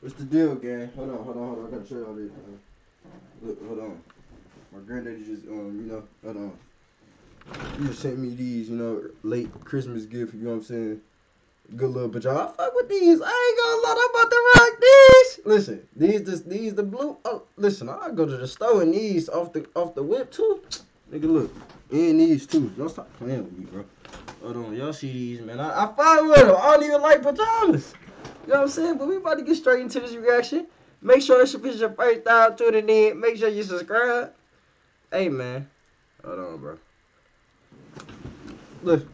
What's the deal, gang? Hold on, hold on, hold on. I gotta show y'all this. Look, hold on. My granddaddy just, um, you know, hold on. He just sent me these, you know, late Christmas gift. You know what I'm saying? Good little, but y'all I fuck with these. I ain't gonna lie, I'm about to rock these. Listen, these, this, these, the blue. Oh, listen, I go to the store and these off the off the whip too. Nigga, look, and these too. Don't stop playing with me, bro. Hold on, y'all see these, man? I, I fight with them. I don't even like pajamas. You know what I'm saying? But we about to get straight into this reaction. Make sure this is your first time tuning in. Make sure you subscribe. Hey, man. Hold on, bro. Listen.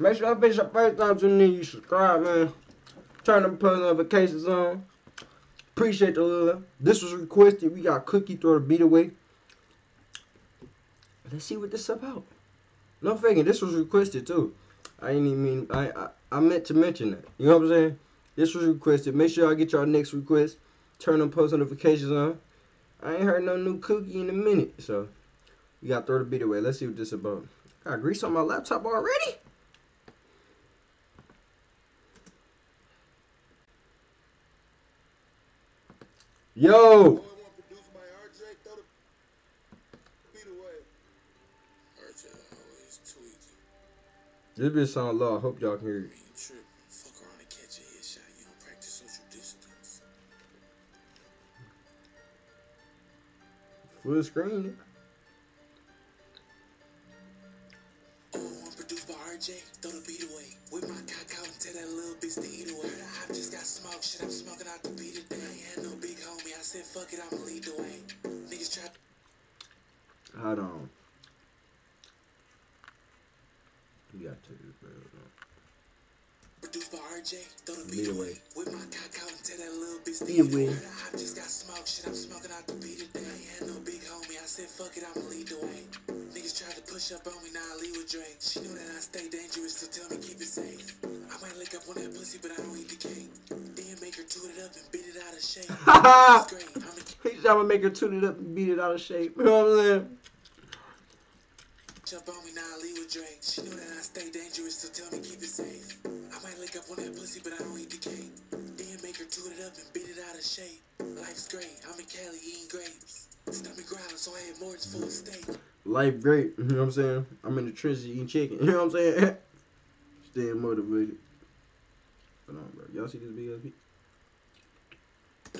Make sure this is your first time tuning in. You subscribe, man. Turn the post notifications on. Appreciate the love. This was requested. We got Kookei throw the beat away. Let's see what this is about. No faking. This was requested too. I ain't even mean. I, I I meant to mention that. You know what I'm saying? This was requested. Make sure I get y'all next request. Turn on post notifications on. I ain't heard no new Kookei in a minute, so you gotta throw the beat away. Let's see what this is about. Got grease on my laptop already. Yo. This bitch sound low. I hope y'all can hear it. Full screen. Produced by RJ, throw the beat away. With my cock out and tell that little bitch to eat away. I just got smoked, shit, I'm smoking out the beat today. I ain't had no big homie, I said fuck it, I'ma lead the way. Niggas try Hold on. We got to this, bro. Produced by RJ, throw the Beat away. With my cock out and tell that little bitch to Beat eat away. away. I just got smoked, shit, I'm smoking out the beat today. I ain't had no big homie, I said fuck it, I'ma lead the way. Niggas tried to push up on me, now I leave with Drake. She know that I stay dangerous, so tell me keep it safe. I might lick up on that pussy, but I don't eat the cake. Then make her toot it up and beat it out of shape. It's great, I'm a He's trying to make her tune it up and beat it out of shape. You know what I'm saying? Jump on me now, I leave with Drake. She know that I stay dangerous, so tell me keep it safe. I might lick up on that pussy, but I don't eat the cake. Then make her toot it up and beat it out of shape. Life's great, I'm in Cali eating grapes. Stomach growling, so I had Morton's full of steak. Life great. You know what I'm saying? I'm in the trenches eating chicken. You know what I'm saying? Staying motivated. Hold on, bro. Y'all see this big ass beat?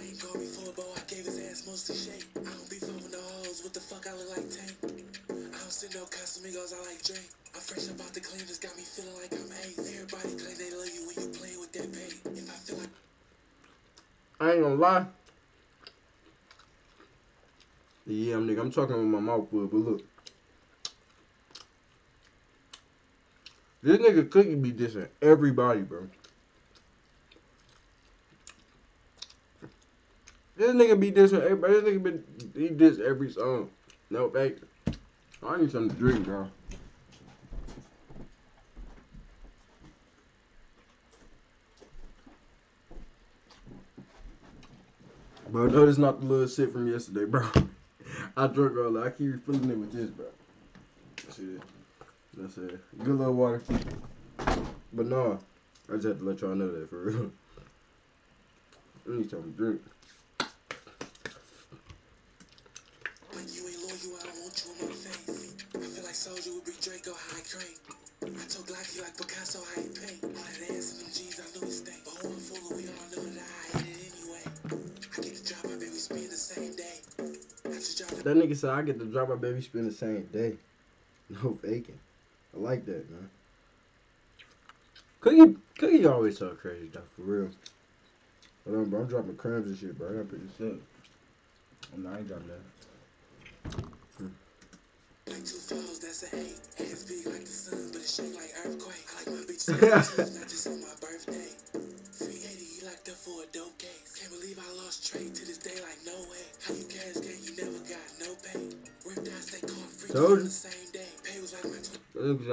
Ain't called me for a bow, I gave his ass mostly shake. I don't be foaming the hoes, what the fuck I look like Tank? I no Casamigos, I like drink. I'm fresh about the clean, just got me feeling like I'm eight. Everybody claim they love you when you playing with that bait. If I feel like I ain't gonna lie. Yeah, I'm nigga. I'm talking with my mouth full, but look. This nigga Kookei be dissing everybody, bro. This nigga be dissing everybody. This nigga be he diss every song. No fake. I need something to drink, bro. Bro, no, this not the little shit from yesterday, bro. I drunk all that. I keep refilling it with this, bro. See this? That's it. Good little water. But no, I just had to let y'all know that for real. I need something to drink. When you I don't want you in my face. I feel like Soldier would be Draco high crank. I told Glocky like Picasso how he paint. All that ass and them G's, I knew he stank. But who I'm fooling, we all know that I hate it anyway. I get to drop my baby spin the same day. That nigga said I get to drop my baby spin the same day. No faking. I like that, man. Kookei, Kookei always talk crazy stuff for real. Hold on, um, bro. I'm dropping crumbs and shit, bro. I gotta put this up. Oh, no, I ain't dropping that. Told on my birthday really you.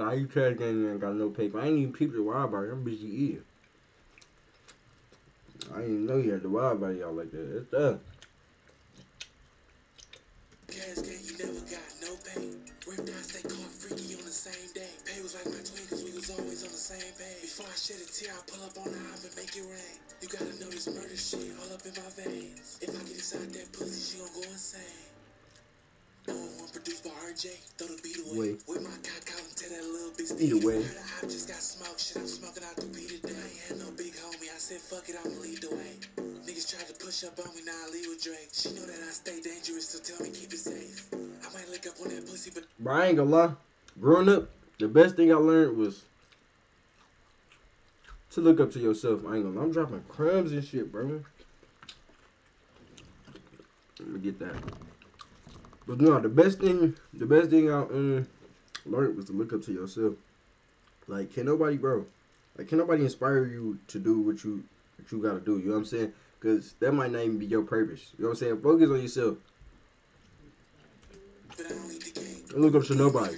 How you trash game you ain't got no pay. Out out? I ain't even peeped the wild body. I'm busy eating. I didn't know you had the wild body y'all like that. It's tough. Cash game, you never got no pay. Ripped out, stay caught freaky on the same day. Pay was like my twin, cause we was always on the same page. Before I shed a tear, I pull up on the hop and make it rain. You gotta know this murder shit all up in my veins. If I get inside that pussy, she gon' go insane. No one produced by RJ, throw the beat away. Wait. With my cock out and tell that little bitch Either way. Heard I just got smoked, shit, I'm smoking out the beat today. I ain't had no big homie, I said fuck it, I'ma lead the way. Niggas tried to push up on me, now I leave with Drake. She know that I stay dangerous, so tell me keep it safe. I might lick up on that pussy, but Bro, I ain't gonna lie. Growing up, the best thing I learned was to look up to yourself. I ain't gonna lie. I'm dropping crumbs and shit, bro. Let me get that. But no, the best thing, the best thing I um, learned was to look up to yourself. Like, can nobody, bro? Like, can nobody inspire you to do what you what you gotta do? You know what I'm saying? Cause that might not even be your purpose. You know what I'm saying? Focus on yourself. don't look up to nobody.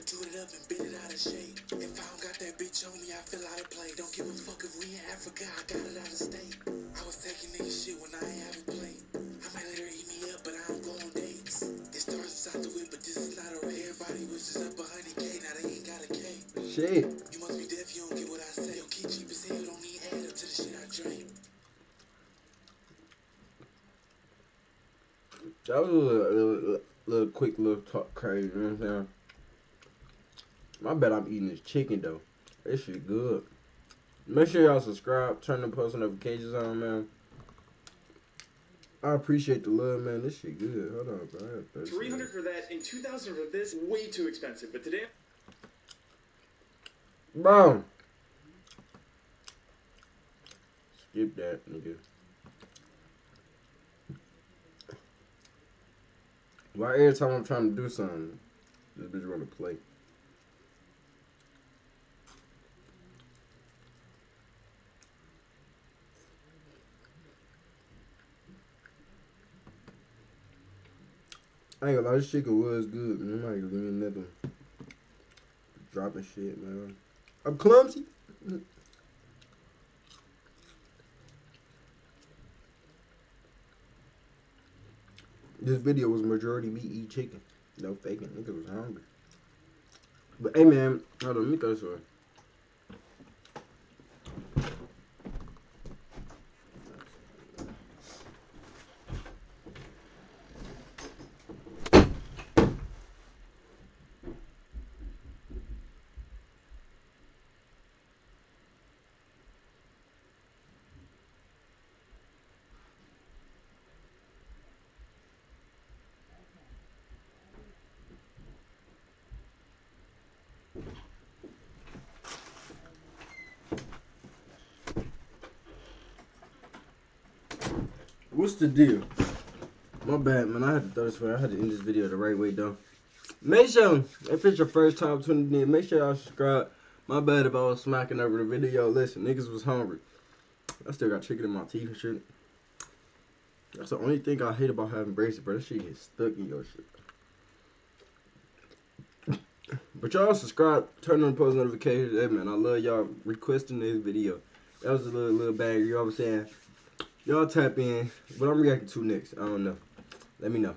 Toot That was a little, little, little quick little talk crazy, you know what I'm saying? My bet I'm eating this chicken though. This shit good. Make sure y'all subscribe, turn the post notifications on, man. I appreciate the love, man. This shit good. Hold on, bro. I shit. 300 for that and 2000 for this way too expensive but today Bro. Skip that, nigga. Why every time I'm trying to do something, this bitch wanna play? I ain't gonna lie, this chicken was good, man. I might give me another. Dropping shit, man. I'm clumsy. This video was majority me eat chicken. No faking. Niggas was hungry. But hey man, hold on, let me throw this away. What's the deal? My bad, man. I had to throw this away. I had to end this video the right way, though. Make sure, if it's your first time tuning in, make sure y'all subscribe. My bad if I was smacking over the video. Listen, niggas was hungry. I still got chicken in my teeth and shit. That's the only thing I hate about having braces, bro. That shit gets stuck in your shit. But y'all subscribe, turn on post notifications. Hey man, I love y'all requesting this video. That was a little little banger, you know what I'm saying? Y'all tap in. What I'm reacting to next, I don't know. Let me know.